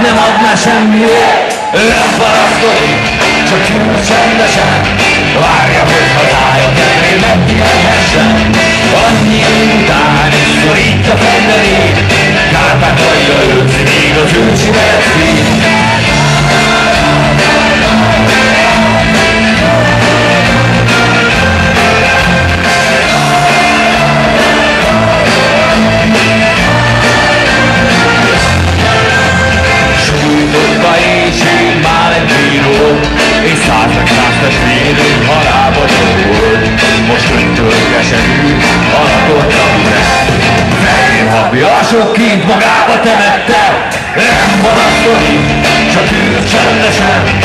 nem adná semmiért Ő nem paraszkodik, csak ül csendesen. Várj. Magába temette Nem panaszkodik, csak ül csendesen